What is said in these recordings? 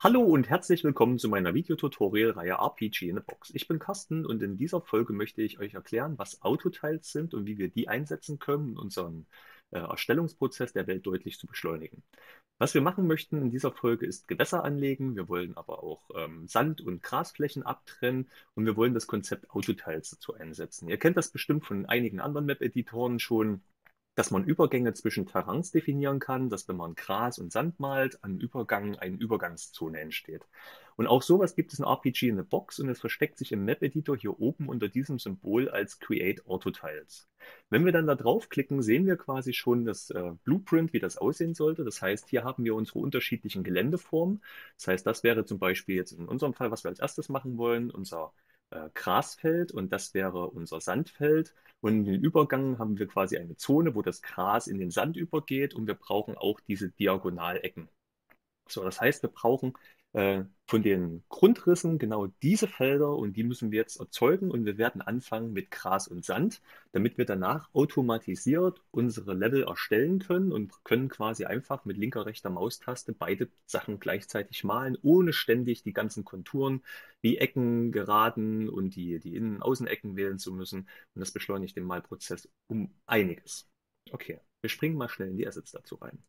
Hallo und herzlich willkommen zu meiner Videotutorial-Reihe RPG in a Box. Ich bin Carsten und in dieser Folge möchte ich euch erklären, was Autotiles sind und wie wir die einsetzen können, um unseren äh, Erstellungsprozess der Welt deutlich zu beschleunigen. Was wir machen möchten in dieser Folge ist Gewässer anlegen, wir wollen aber auch ähm, Sand- und Grasflächen abtrennen und wir wollen das Konzept Autotiles dazu einsetzen. Ihr kennt das bestimmt von einigen anderen Web-Editoren schon dass man Übergänge zwischen Terrains definieren kann, dass wenn man Gras und Sand malt, am Übergang eine Übergangszone entsteht. Und auch sowas gibt es in RPG in the Box und es versteckt sich im Map-Editor hier oben unter diesem Symbol als Create Autotiles. Wenn wir dann da draufklicken, sehen wir quasi schon das äh, Blueprint, wie das aussehen sollte. Das heißt, hier haben wir unsere unterschiedlichen Geländeformen. Das heißt, das wäre zum Beispiel jetzt in unserem Fall, was wir als erstes machen wollen, unser äh, Grasfeld und das wäre unser Sandfeld. Und in den Übergang haben wir quasi eine Zone, wo das Gras in den Sand übergeht und wir brauchen auch diese Diagonalecken. So, das heißt, wir brauchen äh, von den Grundrissen genau diese Felder und die müssen wir jetzt erzeugen und wir werden anfangen mit Gras und Sand, damit wir danach automatisiert unsere Level erstellen können und können quasi einfach mit linker, rechter Maustaste beide Sachen gleichzeitig malen, ohne ständig die ganzen Konturen wie Ecken, Geraden und die, die Innen- und Außenecken wählen zu müssen und das beschleunigt den Malprozess um einiges. Okay, wir springen mal schnell in die Assets dazu rein.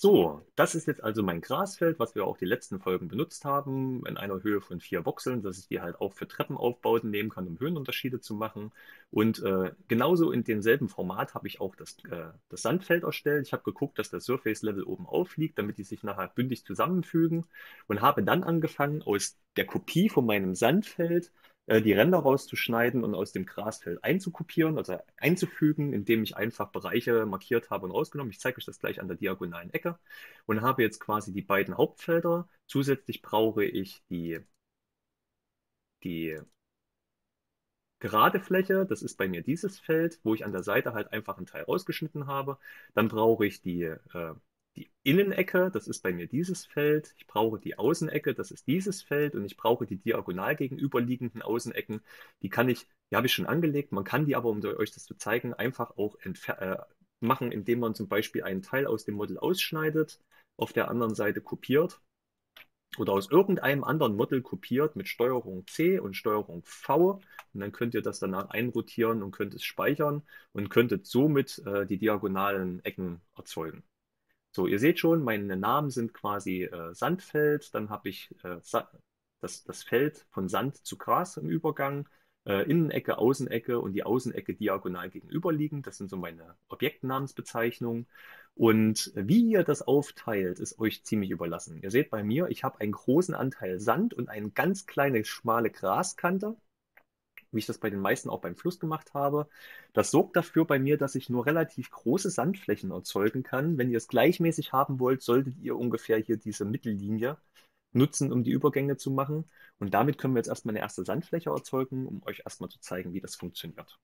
So, das ist jetzt also mein Grasfeld, was wir auch die letzten Folgen benutzt haben, in einer Höhe von vier Voxeln, dass ich die halt auch für Treppenaufbauten nehmen kann, um Höhenunterschiede zu machen. Und äh, genauso in demselben Format habe ich auch das, äh, das Sandfeld erstellt. Ich habe geguckt, dass das Surface-Level oben aufliegt, damit die sich nachher bündig zusammenfügen und habe dann angefangen, aus der Kopie von meinem Sandfeld äh, die Ränder rauszuschneiden und aus dem Grasfeld einzukopieren, also einzufügen, indem ich einfach Bereiche markiert habe und rausgenommen. Ich zeige euch das gleich an der diagonalen Ecke und habe jetzt quasi die beiden Hauptfelder. Zusätzlich brauche ich die, die gerade Fläche, das ist bei mir dieses Feld, wo ich an der Seite halt einfach einen Teil rausgeschnitten habe. Dann brauche ich die äh, die Innenecke, das ist bei mir dieses Feld. Ich brauche die Außenecke, das ist dieses Feld. Und ich brauche die diagonal gegenüberliegenden Außenecken. Die kann ich, die habe ich schon angelegt. Man kann die aber, um euch das zu zeigen, einfach auch äh, machen, indem man zum Beispiel einen Teil aus dem Model ausschneidet, auf der anderen Seite kopiert oder aus irgendeinem anderen Model kopiert mit Steuerung C und Steuerung V. Und dann könnt ihr das danach einrotieren und könnt es speichern und könntet somit äh, die diagonalen Ecken erzeugen. So, ihr seht schon, meine Namen sind quasi äh, Sandfeld, dann habe ich äh, das, das Feld von Sand zu Gras im Übergang, äh, Innenecke, Außenecke und die Außenecke diagonal gegenüberliegend. Das sind so meine Objektnamensbezeichnungen. Und wie ihr das aufteilt, ist euch ziemlich überlassen. Ihr seht bei mir, ich habe einen großen Anteil Sand und eine ganz kleine schmale Graskante wie ich das bei den meisten auch beim Fluss gemacht habe. Das sorgt dafür bei mir, dass ich nur relativ große Sandflächen erzeugen kann. Wenn ihr es gleichmäßig haben wollt, solltet ihr ungefähr hier diese Mittellinie nutzen, um die Übergänge zu machen. Und damit können wir jetzt erstmal eine erste Sandfläche erzeugen, um euch erstmal zu zeigen, wie das funktioniert.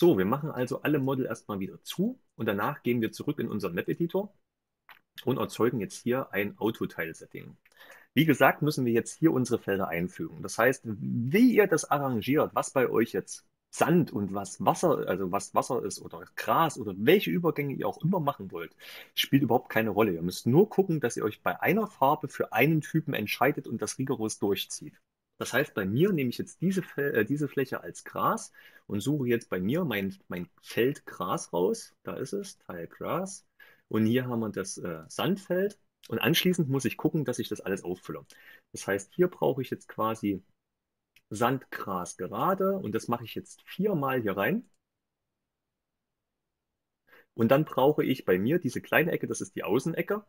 So, wir machen also alle Model erstmal wieder zu und danach gehen wir zurück in unseren Map-Editor und erzeugen jetzt hier ein Autotile-Setting. Wie gesagt, müssen wir jetzt hier unsere Felder einfügen. Das heißt, wie ihr das arrangiert, was bei euch jetzt Sand und was Wasser, also was Wasser ist oder Gras oder welche Übergänge ihr auch immer machen wollt, spielt überhaupt keine Rolle. Ihr müsst nur gucken, dass ihr euch bei einer Farbe für einen Typen entscheidet und das rigoros durchzieht. Das heißt, bei mir nehme ich jetzt diese, äh, diese Fläche als Gras und suche jetzt bei mir mein, mein Feld Gras raus. Da ist es, Teil Gras. Und hier haben wir das äh, Sandfeld. Und anschließend muss ich gucken, dass ich das alles auffülle. Das heißt, hier brauche ich jetzt quasi Sandgras gerade und das mache ich jetzt viermal hier rein. Und dann brauche ich bei mir diese kleine Ecke, das ist die Außenecke.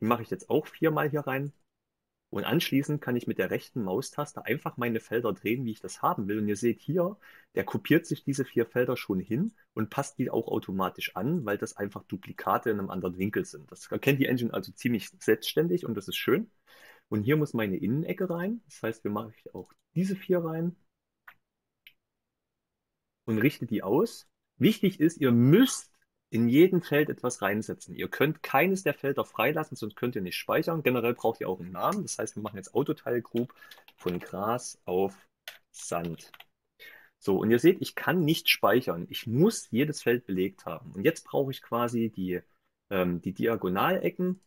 Die mache ich jetzt auch viermal hier rein. Und anschließend kann ich mit der rechten Maustaste einfach meine Felder drehen, wie ich das haben will. Und ihr seht hier, der kopiert sich diese vier Felder schon hin und passt die auch automatisch an, weil das einfach Duplikate in einem anderen Winkel sind. Das erkennt die Engine also ziemlich selbstständig und das ist schön. Und hier muss meine Innenecke rein. Das heißt, wir machen auch diese vier rein und richte die aus. Wichtig ist, ihr müsst in jedem Feld etwas reinsetzen. Ihr könnt keines der Felder freilassen, sonst könnt ihr nicht speichern. Generell braucht ihr auch einen Namen. Das heißt, wir machen jetzt Autoteil Group von Gras auf Sand. So, und ihr seht, ich kann nicht speichern. Ich muss jedes Feld belegt haben. Und jetzt brauche ich quasi die, ähm, die Diagonalecken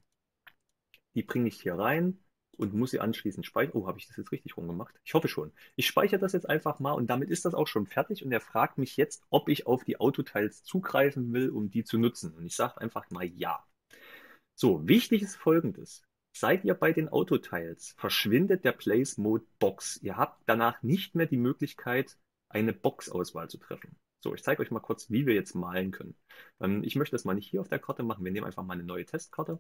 die bringe ich hier rein und muss sie anschließend speichern. Oh, habe ich das jetzt richtig rumgemacht? Ich hoffe schon. Ich speichere das jetzt einfach mal und damit ist das auch schon fertig und er fragt mich jetzt, ob ich auf die Autoteils zugreifen will, um die zu nutzen. Und ich sage einfach mal ja. So, wichtig ist folgendes. Seid ihr bei den Autoteils, verschwindet der Place Mode Box. Ihr habt danach nicht mehr die Möglichkeit, eine Box-Auswahl zu treffen. So, ich zeige euch mal kurz, wie wir jetzt malen können. Ähm, ich möchte das mal nicht hier auf der Karte machen. Wir nehmen einfach mal eine neue Testkarte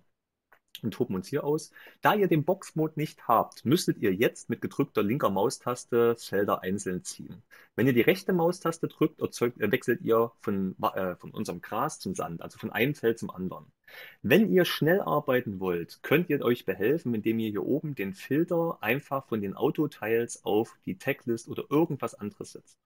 und toben uns hier aus. Da ihr den Box-Mode nicht habt, müsstet ihr jetzt mit gedrückter linker Maustaste Felder einzeln ziehen. Wenn ihr die rechte Maustaste drückt, erzeugt, äh, wechselt ihr von, äh, von unserem Gras zum Sand, also von einem Feld zum anderen. Wenn ihr schnell arbeiten wollt, könnt ihr euch behelfen, indem ihr hier oben den Filter einfach von den Autoteils auf die Taglist oder irgendwas anderes setzt.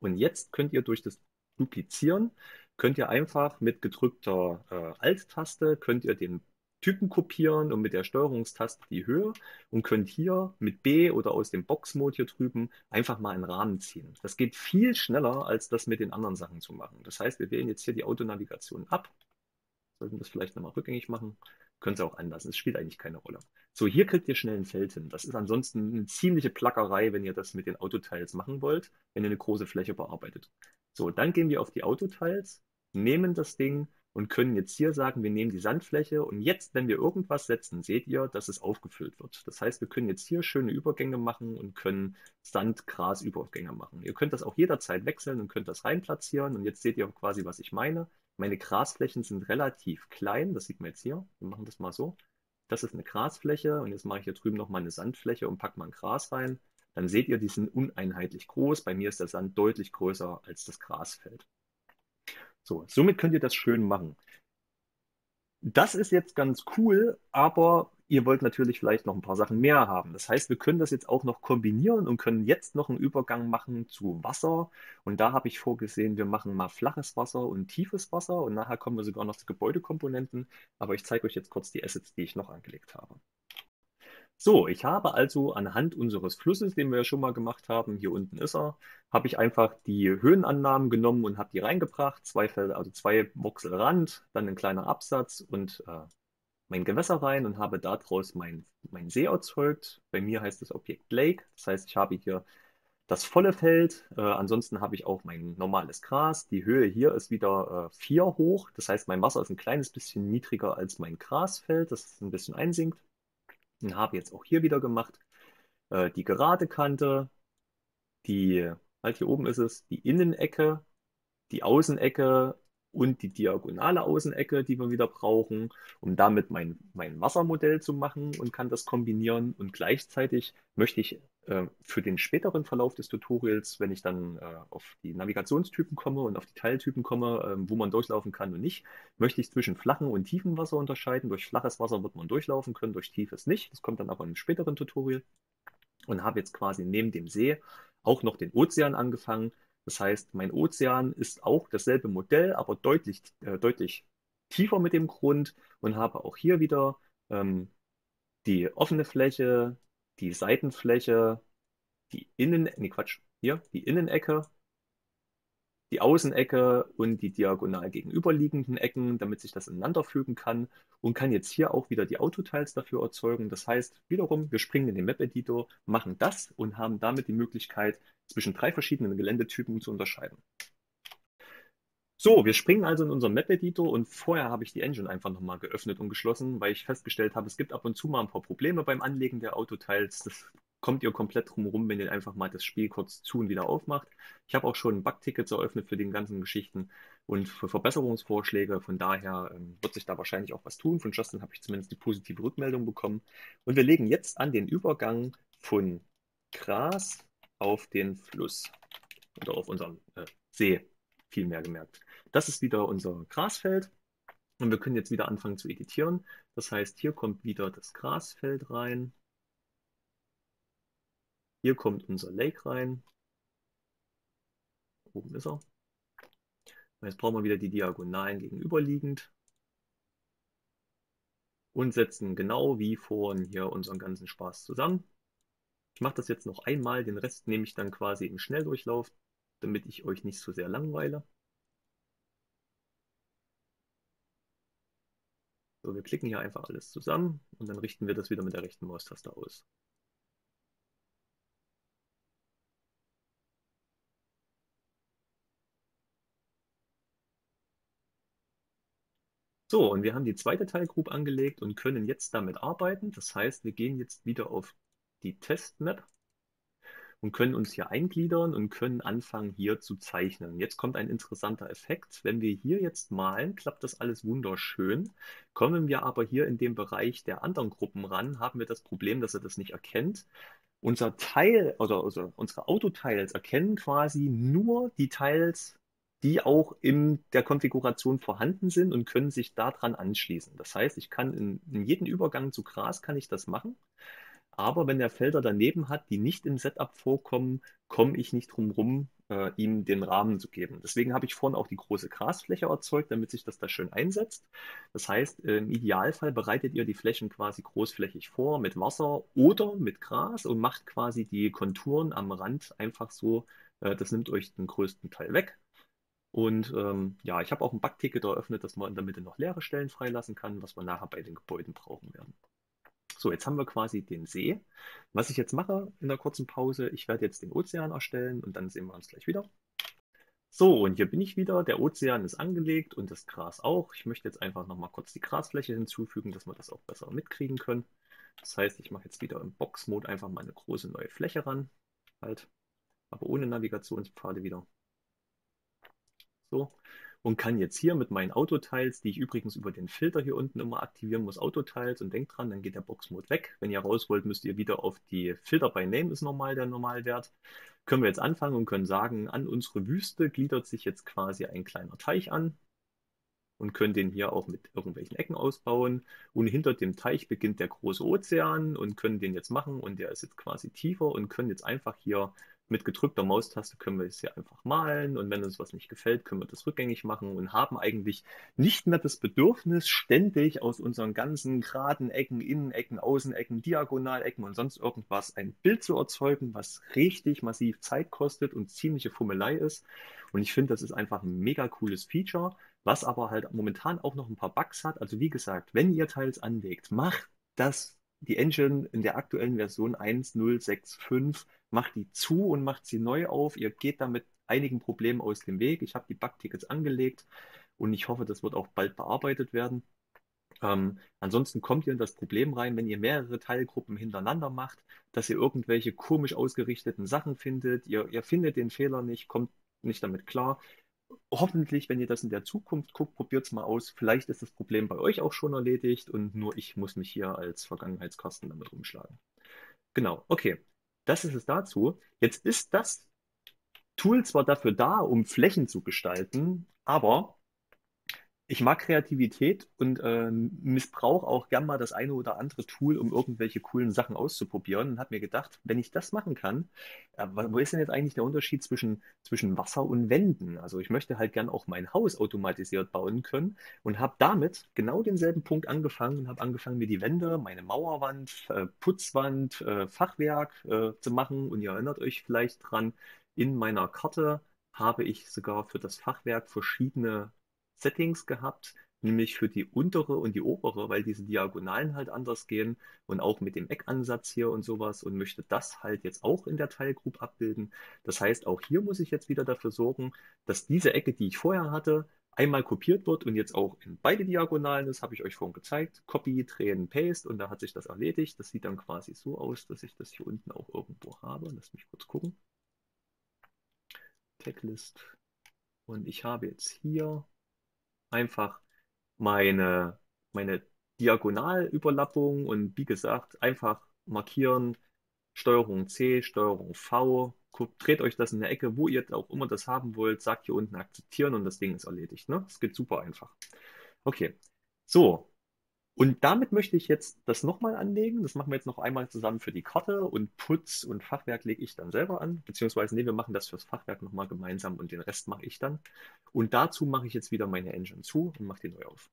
Und jetzt könnt ihr durch das Duplizieren, könnt ihr einfach mit gedrückter äh, Alt-Taste, könnt ihr den Typen kopieren und mit der Steuerungstaste die Höhe und könnt hier mit B oder aus dem Box-Mode hier drüben einfach mal einen Rahmen ziehen. Das geht viel schneller, als das mit den anderen Sachen zu machen. Das heißt, wir wählen jetzt hier die Autonavigation ab, sollten das vielleicht nochmal rückgängig machen, könnt ihr auch anlassen, es spielt eigentlich keine Rolle. So, hier kriegt ihr schnell ein Feld hin. Das ist ansonsten eine ziemliche Plackerei, wenn ihr das mit den Autoteils machen wollt, wenn ihr eine große Fläche bearbeitet. So, dann gehen wir auf die Autoteils, nehmen das Ding und können jetzt hier sagen, wir nehmen die Sandfläche und jetzt, wenn wir irgendwas setzen, seht ihr, dass es aufgefüllt wird. Das heißt, wir können jetzt hier schöne Übergänge machen und können Sand-Gras-Übergänge machen. Ihr könnt das auch jederzeit wechseln und könnt das reinplatzieren und jetzt seht ihr quasi, was ich meine. Meine Grasflächen sind relativ klein, das sieht man jetzt hier. Wir machen das mal so. Das ist eine Grasfläche und jetzt mache ich hier drüben nochmal eine Sandfläche und packe mal ein Gras rein. Dann seht ihr, die sind uneinheitlich groß. Bei mir ist der Sand deutlich größer als das Grasfeld. So, somit könnt ihr das schön machen. Das ist jetzt ganz cool, aber ihr wollt natürlich vielleicht noch ein paar Sachen mehr haben. Das heißt, wir können das jetzt auch noch kombinieren und können jetzt noch einen Übergang machen zu Wasser. Und da habe ich vorgesehen, wir machen mal flaches Wasser und tiefes Wasser und nachher kommen wir sogar noch zu Gebäudekomponenten. Aber ich zeige euch jetzt kurz die Assets, die ich noch angelegt habe. So, ich habe also anhand unseres Flusses, den wir ja schon mal gemacht haben, hier unten ist er, habe ich einfach die Höhenannahmen genommen und habe die reingebracht. Zwei Felder, also zwei Voxel Rand, dann ein kleiner Absatz und äh, mein Gewässer rein und habe daraus mein, mein See erzeugt. Bei mir heißt das Objekt Lake. Das heißt, ich habe hier das volle Feld. Äh, ansonsten habe ich auch mein normales Gras. Die Höhe hier ist wieder äh, 4 hoch. Das heißt, mein Wasser ist ein kleines bisschen niedriger als mein Grasfeld, das ein bisschen einsinkt. Habe jetzt auch hier wieder gemacht. Äh, die gerade Kante, die, halt hier oben ist es, die Innenecke, die Außenecke und die diagonale Außenecke, die wir wieder brauchen, um damit mein, mein Wassermodell zu machen und kann das kombinieren. Und gleichzeitig möchte ich äh, für den späteren Verlauf des Tutorials, wenn ich dann äh, auf die Navigationstypen komme und auf die Teiltypen komme, äh, wo man durchlaufen kann und nicht, möchte ich zwischen flachem und tiefem Wasser unterscheiden. Durch flaches Wasser wird man durchlaufen können, durch tiefes nicht. Das kommt dann aber im späteren Tutorial. Und habe jetzt quasi neben dem See auch noch den Ozean angefangen das heißt, mein Ozean ist auch dasselbe Modell, aber deutlich, äh, deutlich tiefer mit dem Grund und habe auch hier wieder ähm, die offene Fläche, die Seitenfläche, die Innen, nee Quatsch, hier, die Innenecke die Außenecke und die diagonal gegenüberliegenden Ecken, damit sich das ineinander fügen kann und kann jetzt hier auch wieder die Autoteils dafür erzeugen. Das heißt, wiederum, wir springen in den Map-Editor, machen das und haben damit die Möglichkeit, zwischen drei verschiedenen Geländetypen zu unterscheiden. So, wir springen also in unseren Map-Editor und vorher habe ich die Engine einfach nochmal geöffnet und geschlossen, weil ich festgestellt habe, es gibt ab und zu mal ein paar Probleme beim Anlegen der Autoteils. Das kommt ihr komplett drumherum, wenn ihr einfach mal das Spiel kurz zu und wieder aufmacht. Ich habe auch schon Bugtickets eröffnet für die ganzen Geschichten und für Verbesserungsvorschläge. Von daher ähm, wird sich da wahrscheinlich auch was tun. Von Justin habe ich zumindest die positive Rückmeldung bekommen. Und wir legen jetzt an den Übergang von Gras auf den Fluss oder auf unseren äh, See, vielmehr gemerkt. Das ist wieder unser Grasfeld. Und wir können jetzt wieder anfangen zu editieren. Das heißt, hier kommt wieder das Grasfeld rein. Hier kommt unser Lake rein. Oben ist er. Jetzt brauchen wir wieder die Diagonalen gegenüberliegend. Und setzen genau wie vorhin hier unseren ganzen Spaß zusammen. Ich mache das jetzt noch einmal, den Rest nehme ich dann quasi im Schnelldurchlauf, damit ich euch nicht so sehr langweile. So, wir klicken hier einfach alles zusammen und dann richten wir das wieder mit der rechten Maustaste aus. So, und wir haben die zweite Teilgroup angelegt und können jetzt damit arbeiten. Das heißt, wir gehen jetzt wieder auf die Testmap und können uns hier eingliedern und können anfangen hier zu zeichnen. Jetzt kommt ein interessanter Effekt. Wenn wir hier jetzt malen, klappt das alles wunderschön. Kommen wir aber hier in dem Bereich der anderen Gruppen ran, haben wir das Problem, dass er das nicht erkennt. Unser Teil oder also unsere Autoteils erkennen quasi nur die Teils die auch in der Konfiguration vorhanden sind und können sich daran anschließen. Das heißt, ich kann in, in jedem Übergang zu Gras kann ich das machen. Aber wenn der Felder daneben hat, die nicht im Setup vorkommen, komme ich nicht drum rum, äh, ihm den Rahmen zu geben. Deswegen habe ich vorne auch die große Grasfläche erzeugt, damit sich das da schön einsetzt. Das heißt, im Idealfall bereitet ihr die Flächen quasi großflächig vor mit Wasser oder mit Gras und macht quasi die Konturen am Rand einfach so, äh, das nimmt euch den größten Teil weg. Und ähm, ja, ich habe auch ein Bugticket eröffnet, dass man in der Mitte noch leere Stellen freilassen kann, was wir nachher bei den Gebäuden brauchen werden. So, jetzt haben wir quasi den See. Was ich jetzt mache in der kurzen Pause, ich werde jetzt den Ozean erstellen und dann sehen wir uns gleich wieder. So, und hier bin ich wieder. Der Ozean ist angelegt und das Gras auch. Ich möchte jetzt einfach nochmal kurz die Grasfläche hinzufügen, dass wir das auch besser mitkriegen können. Das heißt, ich mache jetzt wieder im Box-Mode einfach mal eine große neue Fläche ran. Halt, aber ohne Navigationspfade wieder. So. Und kann jetzt hier mit meinen Autoteils, die ich übrigens über den Filter hier unten immer aktivieren muss, Autoteils und denkt dran, dann geht der Box-Mode weg. Wenn ihr raus wollt, müsst ihr wieder auf die Filter by Name ist normal der Normalwert. Können wir jetzt anfangen und können sagen, an unsere Wüste gliedert sich jetzt quasi ein kleiner Teich an und können den hier auch mit irgendwelchen Ecken ausbauen. Und hinter dem Teich beginnt der große Ozean und können den jetzt machen und der ist jetzt quasi tiefer und können jetzt einfach hier mit gedrückter Maustaste können wir es hier einfach malen und wenn uns was nicht gefällt, können wir das rückgängig machen und haben eigentlich nicht mehr das Bedürfnis, ständig aus unseren ganzen geraden Ecken, Innenecken, Außenecken, Diagonalecken und sonst irgendwas ein Bild zu erzeugen, was richtig massiv Zeit kostet und ziemliche Fummelei ist. Und ich finde, das ist einfach ein mega cooles Feature, was aber halt momentan auch noch ein paar Bugs hat. Also wie gesagt, wenn ihr Teils anlegt, macht das die Engine in der aktuellen Version 1.065 macht die zu und macht sie neu auf. Ihr geht damit einigen Problemen aus dem Weg. Ich habe die Bugtickets angelegt und ich hoffe, das wird auch bald bearbeitet werden. Ähm, ansonsten kommt ihr in das Problem rein, wenn ihr mehrere Teilgruppen hintereinander macht, dass ihr irgendwelche komisch ausgerichteten Sachen findet. Ihr, ihr findet den Fehler nicht, kommt nicht damit klar. Hoffentlich, wenn ihr das in der Zukunft guckt, probiert es mal aus. Vielleicht ist das Problem bei euch auch schon erledigt und nur ich muss mich hier als Vergangenheitskasten damit rumschlagen. Genau, okay. Das ist es dazu. Jetzt ist das Tool zwar dafür da, um Flächen zu gestalten, aber ich mag Kreativität und äh, missbrauche auch gern mal das eine oder andere Tool, um irgendwelche coolen Sachen auszuprobieren und habe mir gedacht, wenn ich das machen kann, äh, wo ist denn jetzt eigentlich der Unterschied zwischen, zwischen Wasser und Wänden? Also ich möchte halt gern auch mein Haus automatisiert bauen können und habe damit genau denselben Punkt angefangen und habe angefangen, mir die Wände, meine Mauerwand, äh, Putzwand, äh, Fachwerk äh, zu machen. Und ihr erinnert euch vielleicht dran, in meiner Karte habe ich sogar für das Fachwerk verschiedene Settings gehabt, nämlich für die untere und die obere, weil diese Diagonalen halt anders gehen und auch mit dem Eckansatz hier und sowas und möchte das halt jetzt auch in der Teilgroup abbilden. Das heißt, auch hier muss ich jetzt wieder dafür sorgen, dass diese Ecke, die ich vorher hatte, einmal kopiert wird und jetzt auch in beide Diagonalen ist, habe ich euch vorhin gezeigt. Copy, drehen, paste und da hat sich das erledigt. Das sieht dann quasi so aus, dass ich das hier unten auch irgendwo habe. Lass mich kurz gucken. Taglist. Und ich habe jetzt hier einfach meine, meine Diagonalüberlappung und wie gesagt, einfach markieren, Steuerung C, Steuerung V, guckt, dreht euch das in der Ecke, wo ihr auch immer das haben wollt, sagt hier unten akzeptieren und das Ding ist erledigt. Ne? Geht super einfach. Okay, so, und damit möchte ich jetzt das nochmal anlegen. Das machen wir jetzt noch einmal zusammen für die Karte und Putz und Fachwerk lege ich dann selber an. Beziehungsweise, nee, wir machen das fürs Fachwerk nochmal gemeinsam und den Rest mache ich dann. Und dazu mache ich jetzt wieder meine Engine zu und mache die neu auf.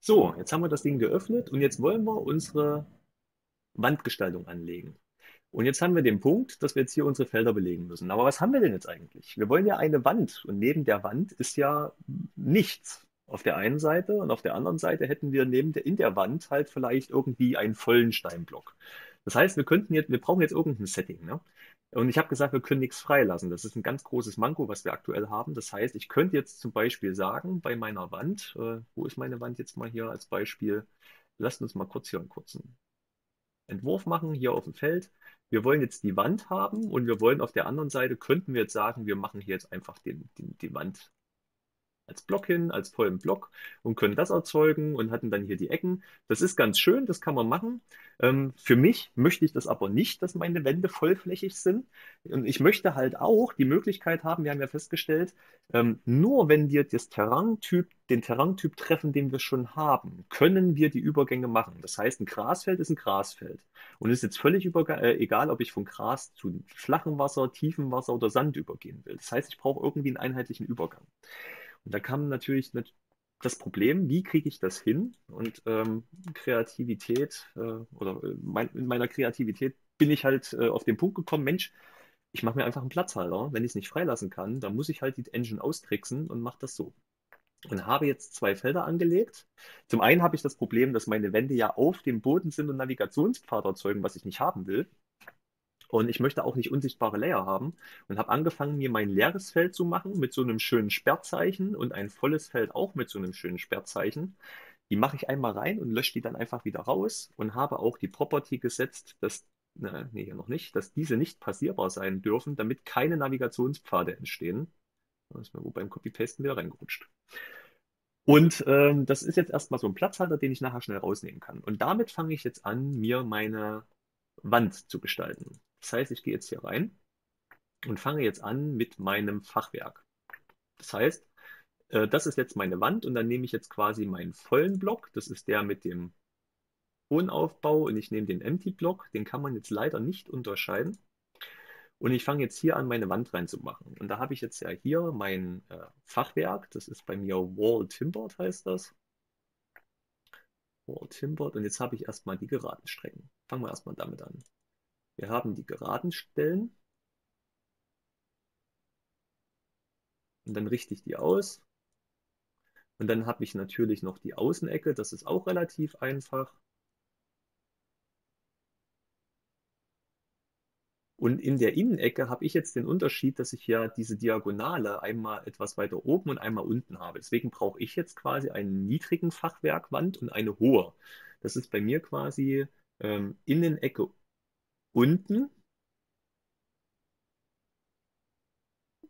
So, jetzt haben wir das Ding geöffnet und jetzt wollen wir unsere Wandgestaltung anlegen. Und jetzt haben wir den Punkt, dass wir jetzt hier unsere Felder belegen müssen. Aber was haben wir denn jetzt eigentlich? Wir wollen ja eine Wand und neben der Wand ist ja nichts. Auf der einen Seite und auf der anderen Seite hätten wir neben der, in der Wand halt vielleicht irgendwie einen vollen Steinblock. Das heißt, wir könnten jetzt, wir brauchen jetzt irgendein Setting, ne? Und ich habe gesagt, wir können nichts freilassen. Das ist ein ganz großes Manko, was wir aktuell haben. Das heißt, ich könnte jetzt zum Beispiel sagen, bei meiner Wand, äh, wo ist meine Wand jetzt mal hier als Beispiel? Lasst uns mal kurz hier einen kurzen Entwurf machen, hier auf dem Feld. Wir wollen jetzt die Wand haben und wir wollen auf der anderen Seite, könnten wir jetzt sagen, wir machen hier jetzt einfach den, den, die Wand als Block hin, als vollen Block und können das erzeugen und hatten dann hier die Ecken. Das ist ganz schön, das kann man machen. Ähm, für mich möchte ich das aber nicht, dass meine Wände vollflächig sind. Und ich möchte halt auch die Möglichkeit haben, wir haben ja festgestellt, ähm, nur wenn wir das Terraintyp, den Terraintyp treffen, den wir schon haben, können wir die Übergänge machen. Das heißt, ein Grasfeld ist ein Grasfeld. Und es ist jetzt völlig äh, egal, ob ich von Gras zu flachem Wasser, tiefem Wasser oder Sand übergehen will. Das heißt, ich brauche irgendwie einen einheitlichen Übergang. Und da kam natürlich das Problem, wie kriege ich das hin? Und ähm, Kreativität äh, oder äh, mein, in meiner Kreativität bin ich halt äh, auf den Punkt gekommen, Mensch, ich mache mir einfach einen Platzhalter. Wenn ich es nicht freilassen kann, dann muss ich halt die Engine austricksen und mache das so. Und habe jetzt zwei Felder angelegt. Zum einen habe ich das Problem, dass meine Wände ja auf dem Boden sind und Navigationspfad erzeugen, was ich nicht haben will. Und ich möchte auch nicht unsichtbare Layer haben und habe angefangen, mir mein leeres Feld zu machen mit so einem schönen Sperrzeichen und ein volles Feld auch mit so einem schönen Sperrzeichen. Die mache ich einmal rein und lösche die dann einfach wieder raus und habe auch die Property gesetzt, dass, ne, nee, noch nicht, dass diese nicht passierbar sein dürfen, damit keine Navigationspfade entstehen. Da ist mir wo beim Copy-Pasten wieder reingerutscht. Und ähm, das ist jetzt erstmal so ein Platzhalter, den ich nachher schnell rausnehmen kann. Und damit fange ich jetzt an, mir meine Wand zu gestalten. Das heißt, ich gehe jetzt hier rein und fange jetzt an mit meinem Fachwerk. Das heißt, äh, das ist jetzt meine Wand und dann nehme ich jetzt quasi meinen vollen Block. Das ist der mit dem hohen Aufbau und ich nehme den Empty-Block. Den kann man jetzt leider nicht unterscheiden. Und ich fange jetzt hier an, meine Wand reinzumachen. Und da habe ich jetzt ja hier mein äh, Fachwerk. Das ist bei mir Wall Timbered, heißt das. Wall Timbered. Und jetzt habe ich erstmal die geraden Strecken. Fangen wir erstmal damit an. Wir haben die geraden Stellen. Und dann richte ich die aus. Und dann habe ich natürlich noch die Außenecke. Das ist auch relativ einfach. Und in der Innenecke habe ich jetzt den Unterschied, dass ich ja diese Diagonale einmal etwas weiter oben und einmal unten habe. Deswegen brauche ich jetzt quasi einen niedrigen Fachwerkwand und eine hohe. Das ist bei mir quasi ähm, Innenecke unten.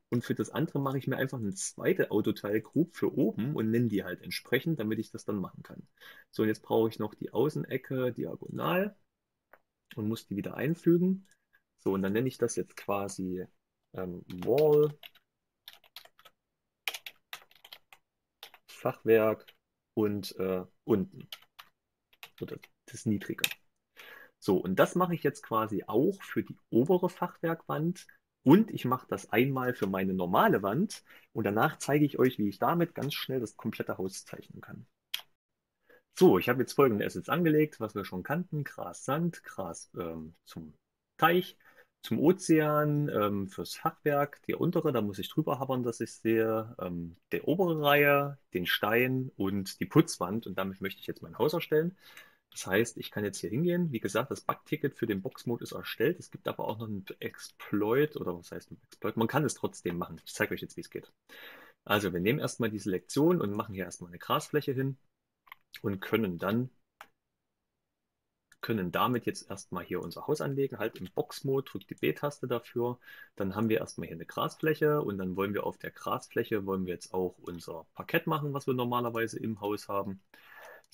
Und für das andere mache ich mir einfach eine zweite Autoteil-Group für oben und nenne die halt entsprechend, damit ich das dann machen kann. So, und jetzt brauche ich noch die Außenecke diagonal und muss die wieder einfügen. So, und dann nenne ich das jetzt quasi ähm, Wall, Fachwerk und äh, unten. Oder das Niedrige. So, und das mache ich jetzt quasi auch für die obere Fachwerkwand und ich mache das einmal für meine normale Wand und danach zeige ich euch, wie ich damit ganz schnell das komplette Haus zeichnen kann. So, ich habe jetzt folgende Assets angelegt, was wir schon kannten. Gras, Sand, Gras ähm, zum Teich, zum Ozean, ähm, fürs Fachwerk, die untere, da muss ich drüber habern, dass ich sehe, ähm, der obere Reihe, den Stein und die Putzwand und damit möchte ich jetzt mein Haus erstellen. Das heißt, ich kann jetzt hier hingehen. Wie gesagt, das Bug-Ticket für den Box-Mode ist erstellt. Es gibt aber auch noch einen Exploit oder was heißt ein Exploit? Man kann es trotzdem machen. Ich zeige euch jetzt, wie es geht. Also wir nehmen erstmal die Selektion und machen hier erstmal eine Grasfläche hin und können dann können damit jetzt erstmal hier unser Haus anlegen, halt im Box-Mode, drückt die B-Taste dafür. Dann haben wir erstmal hier eine Grasfläche und dann wollen wir auf der Grasfläche, wollen wir jetzt auch unser Parkett machen, was wir normalerweise im Haus haben.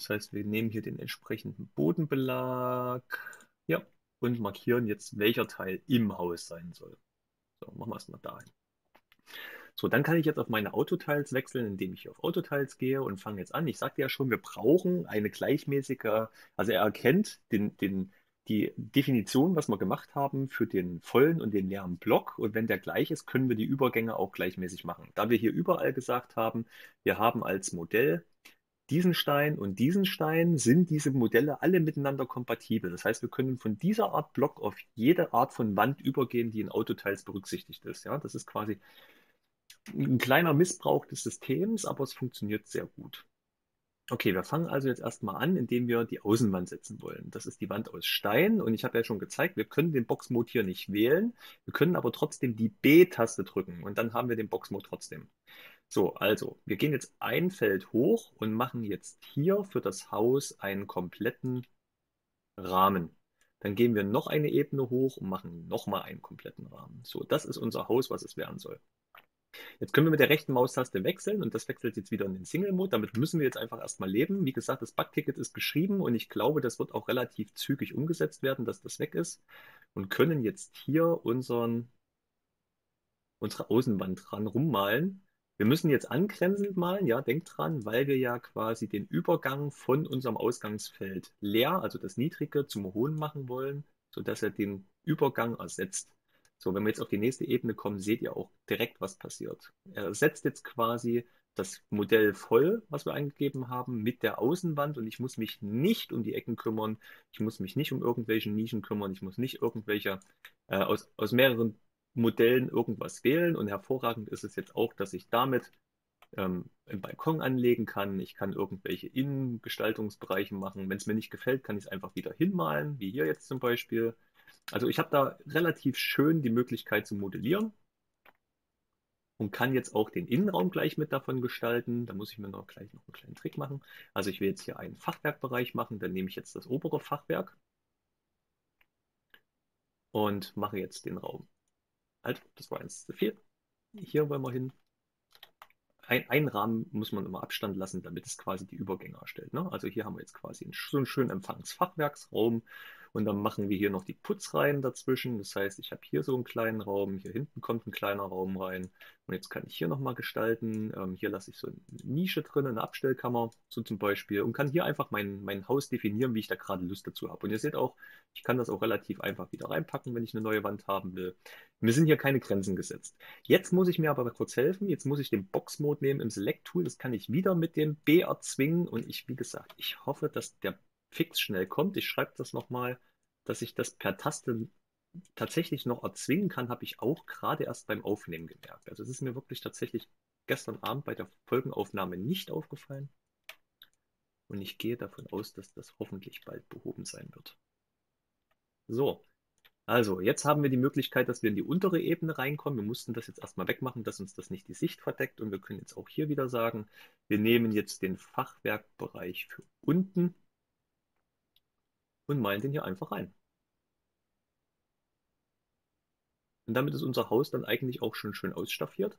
Das heißt, wir nehmen hier den entsprechenden Bodenbelag ja, und markieren jetzt, welcher Teil im Haus sein soll. So, machen wir erstmal dahin. So, dann kann ich jetzt auf meine Autoteils wechseln, indem ich hier auf Autoteils gehe und fange jetzt an. Ich sagte ja schon, wir brauchen eine gleichmäßige, also er erkennt den, den, die Definition, was wir gemacht haben für den vollen und den leeren Block. Und wenn der gleich ist, können wir die Übergänge auch gleichmäßig machen. Da wir hier überall gesagt haben, wir haben als Modell diesen Stein und diesen Stein sind diese Modelle alle miteinander kompatibel. Das heißt, wir können von dieser Art Block auf jede Art von Wand übergehen, die in Autoteils berücksichtigt ist. Ja, das ist quasi ein kleiner Missbrauch des Systems, aber es funktioniert sehr gut. Okay, wir fangen also jetzt erstmal an, indem wir die Außenwand setzen wollen. Das ist die Wand aus Stein und ich habe ja schon gezeigt, wir können den Boxmode hier nicht wählen. Wir können aber trotzdem die B-Taste drücken und dann haben wir den Boxmode trotzdem. So, also, wir gehen jetzt ein Feld hoch und machen jetzt hier für das Haus einen kompletten Rahmen. Dann gehen wir noch eine Ebene hoch und machen nochmal einen kompletten Rahmen. So, das ist unser Haus, was es werden soll. Jetzt können wir mit der rechten Maustaste wechseln und das wechselt jetzt wieder in den Single-Mode. Damit müssen wir jetzt einfach erstmal leben. Wie gesagt, das Bugticket ist geschrieben und ich glaube, das wird auch relativ zügig umgesetzt werden, dass das weg ist. Und können jetzt hier unseren, unsere Außenwand dran rummalen. Wir müssen jetzt angrenzend malen, ja, denkt dran, weil wir ja quasi den Übergang von unserem Ausgangsfeld leer, also das Niedrige, zum Hohen machen wollen, sodass er den Übergang ersetzt. So, wenn wir jetzt auf die nächste Ebene kommen, seht ihr auch direkt, was passiert. Er setzt jetzt quasi das Modell voll, was wir eingegeben haben, mit der Außenwand und ich muss mich nicht um die Ecken kümmern, ich muss mich nicht um irgendwelche Nischen kümmern, ich muss nicht irgendwelche äh, aus, aus mehreren Modellen irgendwas wählen und hervorragend ist es jetzt auch, dass ich damit ähm, einen Balkon anlegen kann, ich kann irgendwelche Innengestaltungsbereiche machen, wenn es mir nicht gefällt, kann ich es einfach wieder hinmalen, wie hier jetzt zum Beispiel. Also ich habe da relativ schön die Möglichkeit zu modellieren und kann jetzt auch den Innenraum gleich mit davon gestalten. Da muss ich mir noch gleich noch einen kleinen Trick machen. Also ich will jetzt hier einen Fachwerkbereich machen, dann nehme ich jetzt das obere Fachwerk und mache jetzt den Raum. Halt, das war eins zu viel. Hier wollen wir hin. Ein, einen Rahmen muss man immer Abstand lassen, damit es quasi die Übergänge erstellt. Ne? Also hier haben wir jetzt quasi einen, so einen schönen Empfangsfachwerksraum und dann machen wir hier noch die Putzreihen dazwischen. Das heißt, ich habe hier so einen kleinen Raum, hier hinten kommt ein kleiner Raum rein. Und jetzt kann ich hier nochmal gestalten. Ähm, hier lasse ich so eine Nische drin, eine Abstellkammer so zum Beispiel. Und kann hier einfach mein, mein Haus definieren, wie ich da gerade Lust dazu habe. Und ihr seht auch, ich kann das auch relativ einfach wieder reinpacken, wenn ich eine neue Wand haben will. Mir sind hier keine Grenzen gesetzt. Jetzt muss ich mir aber kurz helfen. Jetzt muss ich den Box-Mode nehmen im Select-Tool. Das kann ich wieder mit dem B erzwingen. Und ich, wie gesagt, ich hoffe, dass der fix schnell kommt. Ich schreibe das nochmal, dass ich das per Taste tatsächlich noch erzwingen kann, habe ich auch gerade erst beim Aufnehmen gemerkt. Also es ist mir wirklich tatsächlich gestern Abend bei der Folgenaufnahme nicht aufgefallen. Und ich gehe davon aus, dass das hoffentlich bald behoben sein wird. So, also jetzt haben wir die Möglichkeit, dass wir in die untere Ebene reinkommen. Wir mussten das jetzt erstmal wegmachen, dass uns das nicht die Sicht verdeckt. Und wir können jetzt auch hier wieder sagen, wir nehmen jetzt den Fachwerkbereich für unten und malen den hier einfach rein. Und damit ist unser Haus dann eigentlich auch schon schön ausstaffiert.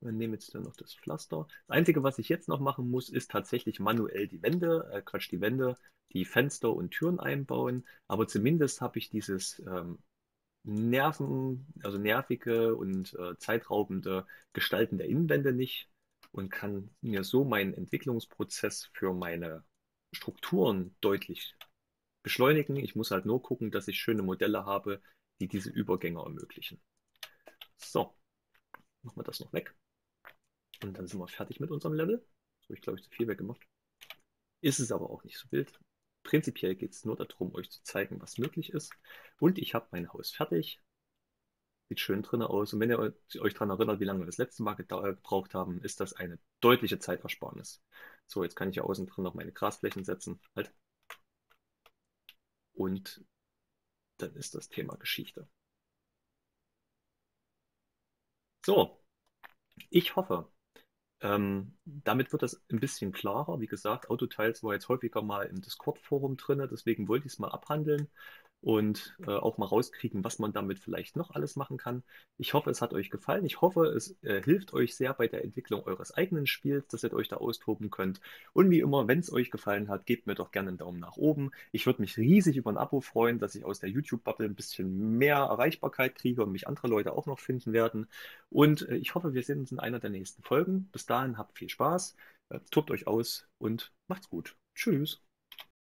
Wir nehmen jetzt dann noch das Pflaster. Das Einzige, was ich jetzt noch machen muss, ist tatsächlich manuell die Wände, äh Quatsch, die Wände, die Fenster und Türen einbauen. Aber zumindest habe ich dieses ähm, Nerven, also nervige und äh, zeitraubende Gestalten der Innenwände nicht und kann mir so meinen Entwicklungsprozess für meine Strukturen deutlich beschleunigen. Ich muss halt nur gucken, dass ich schöne Modelle habe, die diese Übergänge ermöglichen. So, machen wir das noch weg. Und dann sind wir fertig mit unserem Level. So, ich glaube, ich zu viel weggemacht. Ist es aber auch nicht so wild. Prinzipiell geht es nur darum, euch zu zeigen, was möglich ist. Und ich habe mein Haus fertig. Sieht schön drin aus. Und wenn ihr euch daran erinnert, wie lange wir das letzte Mal gebraucht haben, ist das eine deutliche Zeitersparnis. So, jetzt kann ich hier außen drin noch meine Grasflächen setzen. Halt. Und dann ist das Thema Geschichte. So, ich hoffe, ähm, damit wird das ein bisschen klarer. Wie gesagt, Autoteils war jetzt häufiger mal im Discord-Forum drin, deswegen wollte ich es mal abhandeln und äh, auch mal rauskriegen, was man damit vielleicht noch alles machen kann. Ich hoffe, es hat euch gefallen. Ich hoffe, es äh, hilft euch sehr bei der Entwicklung eures eigenen Spiels, dass ihr euch da austoben könnt. Und wie immer, wenn es euch gefallen hat, gebt mir doch gerne einen Daumen nach oben. Ich würde mich riesig über ein Abo freuen, dass ich aus der YouTube-Bubble ein bisschen mehr Erreichbarkeit kriege und mich andere Leute auch noch finden werden. Und äh, ich hoffe, wir sehen uns in einer der nächsten Folgen. Bis dahin habt viel Spaß, äh, tobt euch aus und macht's gut. Tschüss.